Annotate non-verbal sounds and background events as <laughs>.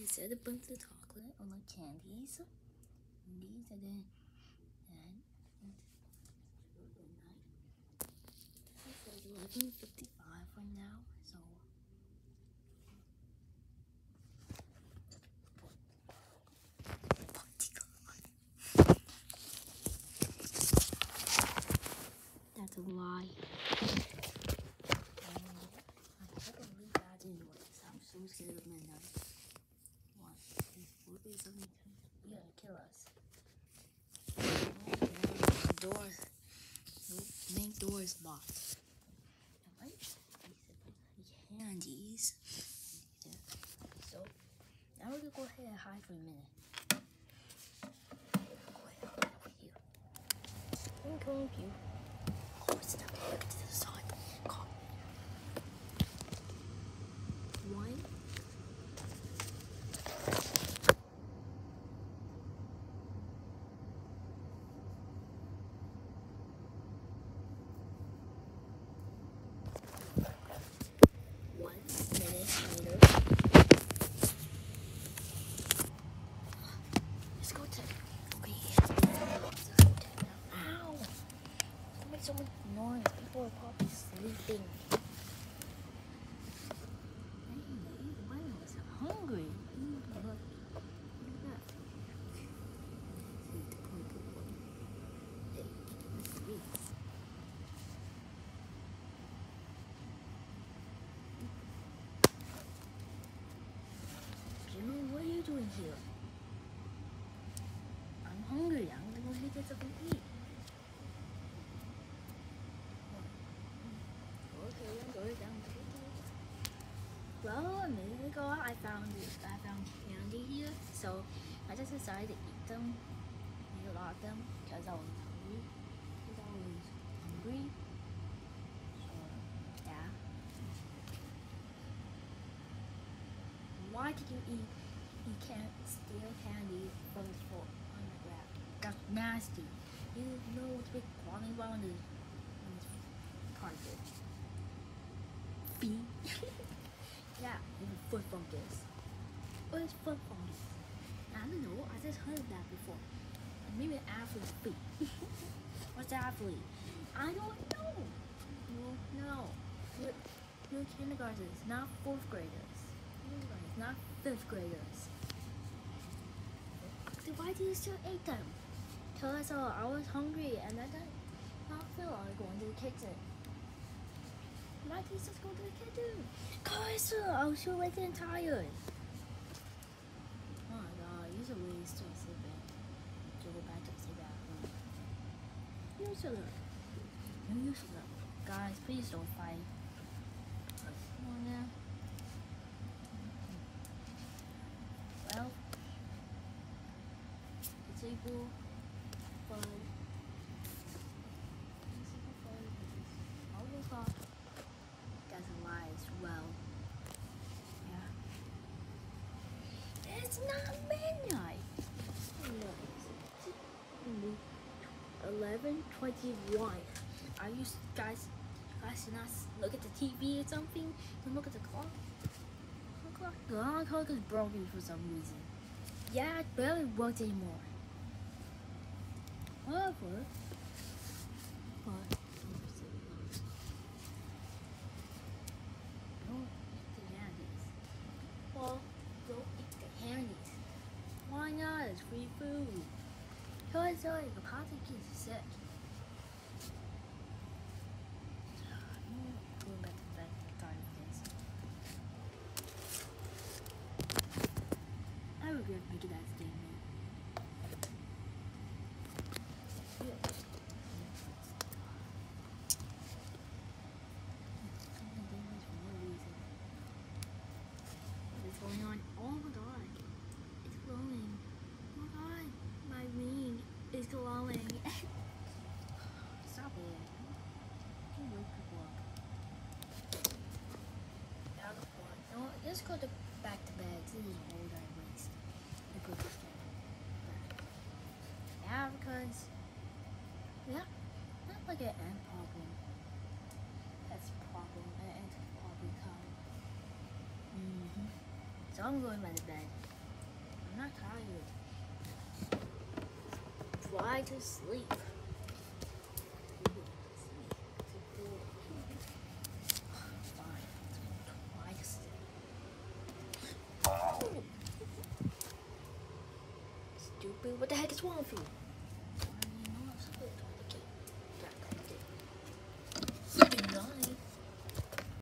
Instead of bunch of chocolate or like candies. And these are the. Uh, it's eleven fifty five right now, so That's a lie. I'm so scared of. What? What is something you gotta kill us? Door. Main door is locked. Candies. So now we're gonna go ahead and hide for a minute. Go ahead over here. I'm going with you. Oh, step back to the side. Come. One. One minute later. Let's go to. Okay. Let's go to now. Ow! Don't so much noise. People are probably sleeping. Hungry. What are you doing here? I'm hungry. I'm gonna go get something to eat. Okay, I'm going down. Well, a minute ago, I found I found candy here, so I just decided to eat them. Eat a lot of them because I was hungry. Because I was hungry. So, yeah. Why did you eat? You can't steal candy from the floor on the ground. That's nasty. You know what's big crawling around is on this carpet. Feet. yeah, even foot fungus. What is foot fungus? I don't know. I just heard that before. Maybe an athlete's <laughs> feet. What's athlete? I don't know. No, no. You're, you're not fourth graders. Kindergartners, not fifth graders. Then why do you still eat them? Because uh, I was hungry and I didn't not feel like going to the kitchen. Why did you just go to the kitchen? I was so late and tired. Oh my god, you're so waste to sleep. To go back to sleep at. You should have. You should have. Guys, please don't fight. Come on now. Well, the table fun. It's not midnight. Eleven twenty-one. Are you guys? Guys, do not look at the TV or something. Don't look at the clock. The clock, the alarm clock is broken for some reason. Yeah, it barely works anymore. Whatever. But don't eat the candies. Well, go eat the candies. Why not? It's free food. Because uh, your party gets sick. Going back to the bed, tired of this. I regret making that statement. Yeah. Something dangerous for no reason. What is going on? Oh my god. It's glowing. Oh my god. My ring is glowing. Stop it. You can wake people up. Now the floor. You know what? Let's go to back to bed. This is that I waste. Yeah, because yeah, not like an ant problem. That's a problem. An ant problem come. Mm-hmm. So I'm going by the bed. I'm not tired. Try to sleep. Fine. Try to sleep. What the heck is wrong with you?